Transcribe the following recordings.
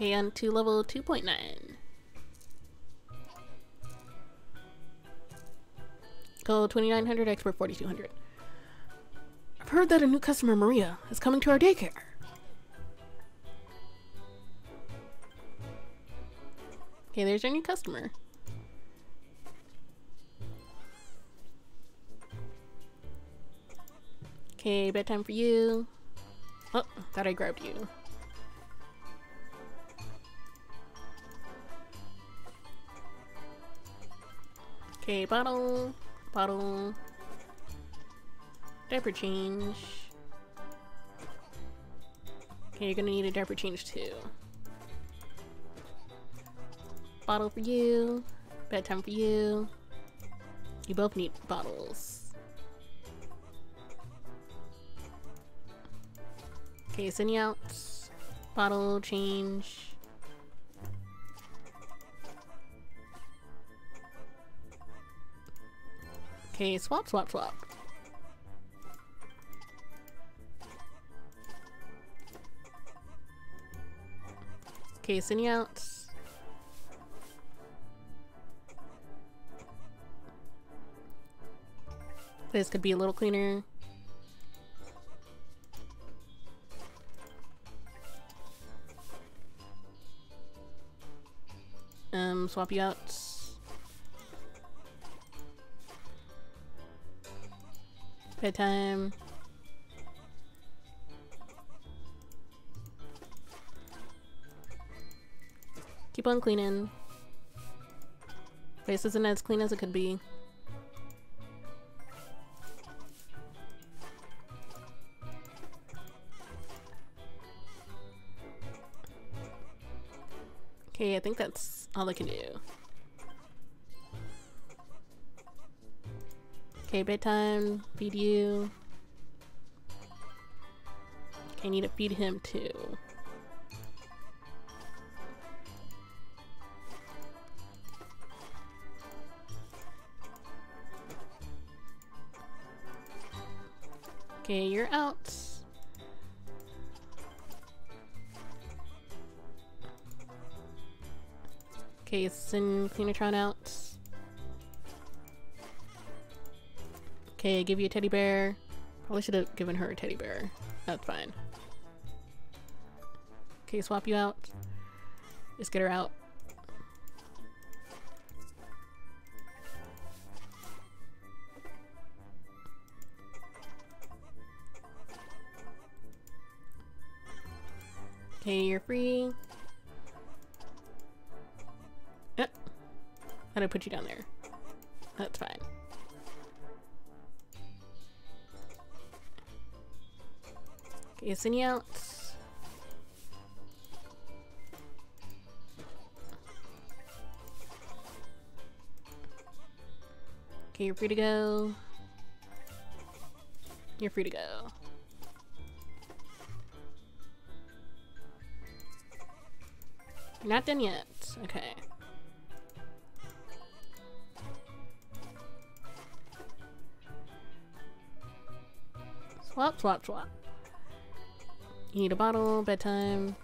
Okay, on to level 2.9. Go 2900, expert 4200. I've heard that a new customer, Maria, is coming to our daycare. Okay, there's our new customer. Okay, bedtime for you. Oh, thought I grabbed you. Okay, bottle, bottle, diaper change. Okay, you're gonna need a diaper change too. Bottle for you, bedtime for you. You both need bottles. Okay, send you out. Bottle change. Okay, swap, swap, swap. Okay, send you out. This could be a little cleaner. Um, swap you out. Bedtime. Keep on cleaning. Place isn't as clean as it could be. Okay, I think that's all I can do. Okay, bedtime, feed you. Okay, I need to feed him too. Okay, you're out. Okay, send Cleanatron out. Okay, give you a teddy bear. Probably should have given her a teddy bear. That's fine. Okay, swap you out. Just get her out. Okay, you're free. Yep. How do I put you down there? That's fine. Send you out. Okay, you're free to go. You're free to go. Not done yet. Okay. Swap, swap, swap. You need a bottle, bedtime.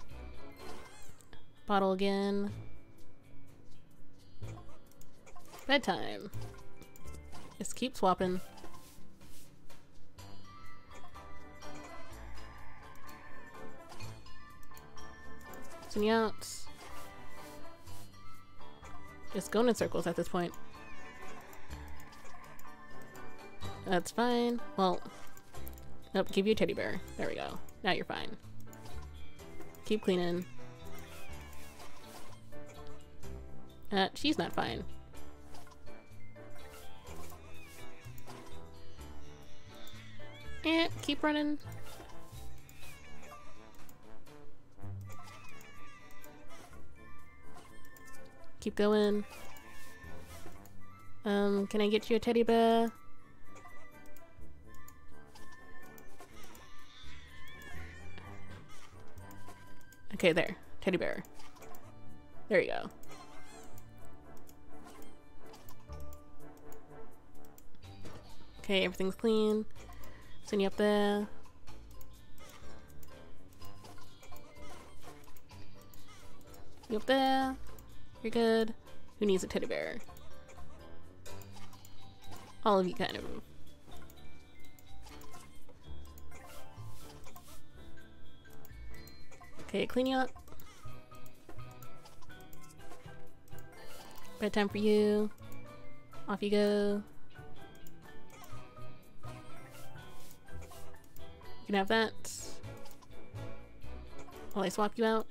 Bottle again. Bedtime. Just keep swapping. Send out. Just going in circles at this point. That's fine. Well, nope, give you a teddy bear. There we go. Now you're fine. Keep cleaning. Uh, she's not fine. Eh, keep running. Keep going. Um, can I get you a teddy bear? Okay, there. Teddy bear. There you go. Okay, everything's clean. Send you up there. You up there? You're good. Who needs a teddy bear? All of you kind of. Okay, clean you up. Bedtime for you. Off you go. You can have that. While I swap you out.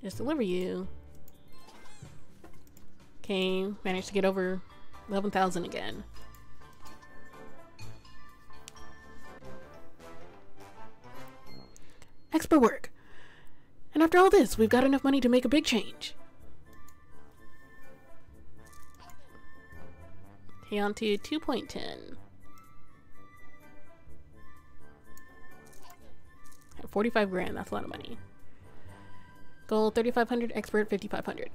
Just deliver you. Okay, managed to get over 11,000 again. Expert work! And after all this, we've got enough money to make a big change. Okay, on to 2.10. 45 grand, that's a lot of money. Goal 3500, expert 5500.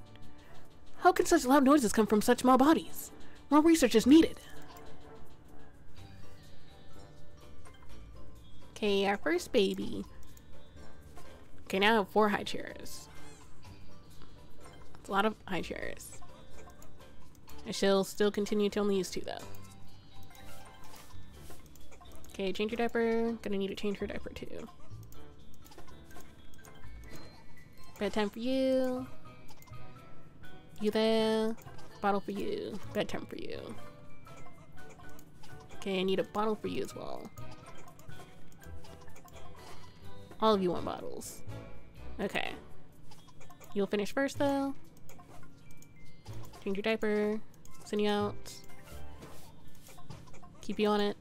How can such loud noises come from such small bodies? More research is needed. Okay, our first baby. Okay, now I have four high chairs. It's a lot of high chairs. I shall still continue to only use two though. Okay, change your diaper. Gonna need to change her diaper too. Bedtime for you. You there? Bottle for you. Bedtime for you. Okay, I need a bottle for you as well. All of you want bottles. Okay. You'll finish first though. Change your diaper. Send you out. Keep you on it.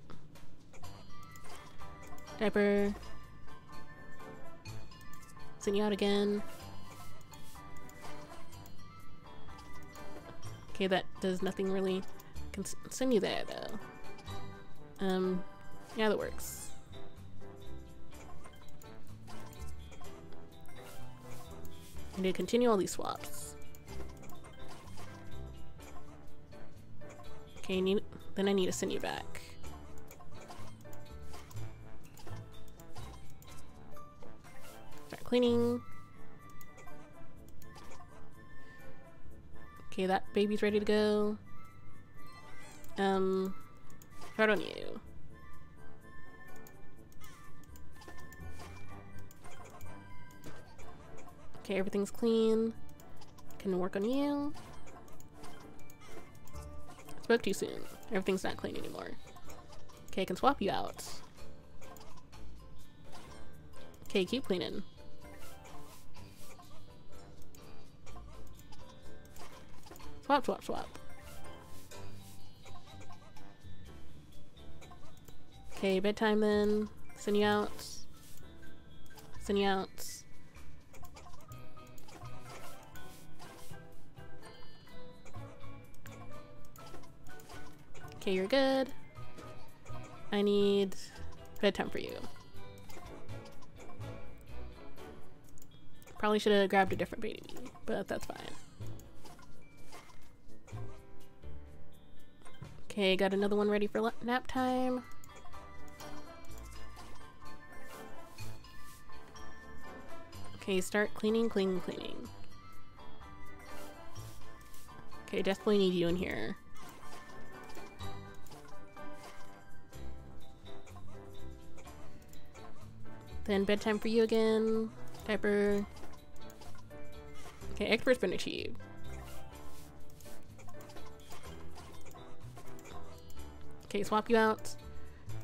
Diaper. Send you out again. Okay, that does nothing really Can send you there though. Um, yeah, that works. I need to continue all these swaps. Okay, need, then I need to send you back. Start cleaning. Okay, that baby's ready to go. Um, how on you? Okay, everything's clean. Can work on you. Spoke too soon. Everything's not clean anymore. Okay, I can swap you out. Okay, keep cleaning. Swap, swap, swap. Okay, bedtime then. Send you out. Send you out. Okay, you're good. I need bedtime for you. Probably should have grabbed a different baby, but that's fine. Okay, got another one ready for nap time. Okay, start cleaning, cleaning, cleaning. Okay, definitely need you in here. Then bedtime for you again. Diaper. Okay, expert's been achieved. Okay, swap you out.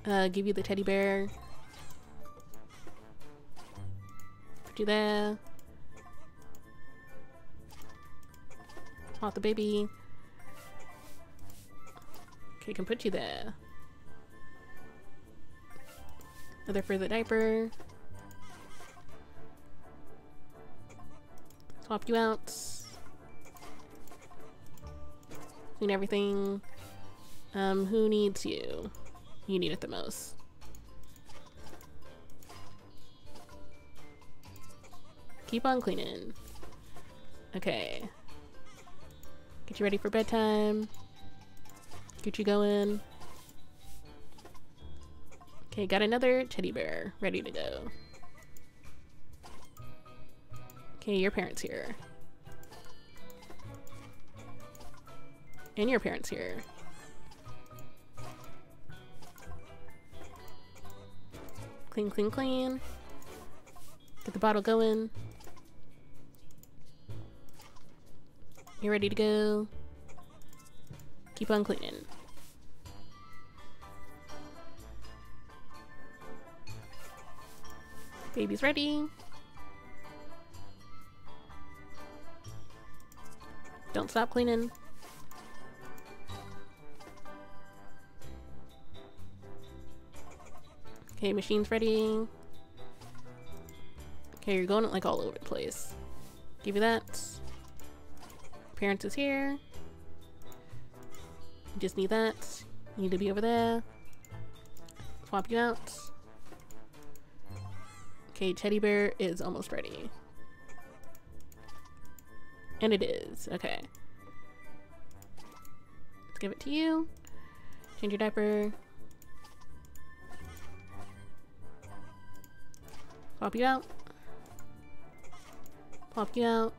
Uh, give you the teddy bear. Put you there. Swap the baby. Okay, can put you there. Another for the diaper. Swap you out. Clean everything. Um, who needs you? You need it the most. Keep on cleaning. Okay. Get you ready for bedtime. Get you going. Okay, got another teddy bear ready to go. Okay, your parents here. And your parents here. Clean, clean, clean. Get the bottle going. You're ready to go. Keep on cleaning. Baby's ready. Stop cleaning. Okay, machine's ready. Okay, you're going like all over the place. Give you that. Parents is here. You just need that. You need to be over there. Swap you out. Okay, teddy bear is almost ready. And it is. Okay. Give it to you. Change your diaper. Pop you out. Pop you out.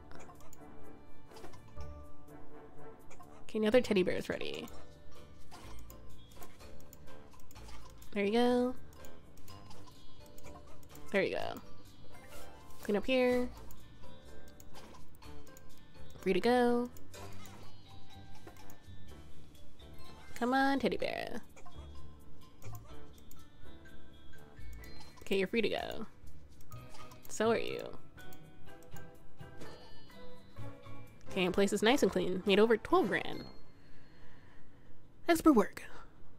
Okay, another teddy bear is ready. There you go. There you go. Clean up here. Free to go. Come on, teddy bear. Okay, you're free to go. So are you. Okay, and place is nice and clean. Made over 12 grand. Expert work.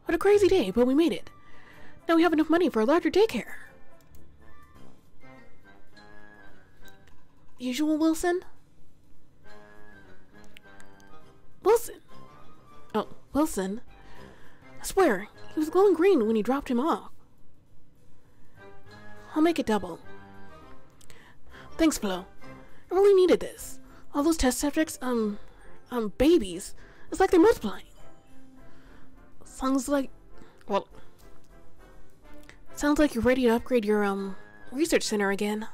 What a crazy day, but we made it. Now we have enough money for a larger daycare. Usual Wilson? Wilson? Oh, Wilson. Swear, he was glowing green when you dropped him off. I'll make it double. Thanks, Flo. I really needed this. All those test subjects, um, um, babies. It's like they're multiplying. Sounds like, well, sounds like you're ready to upgrade your, um, research center again.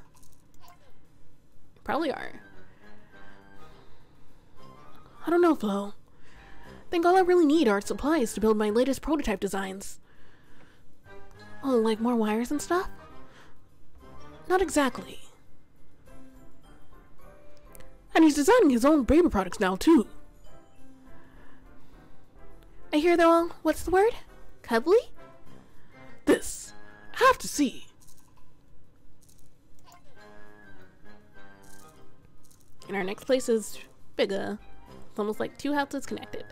Probably are. I don't know, Flo. Think all I really need are supplies to build my latest prototype designs. Oh, like more wires and stuff? Not exactly. And he's designing his own baby products now, too. I hear they're all, what's the word? Cuddly? This. Have to see. And our next place is bigger. It's almost like two houses connected.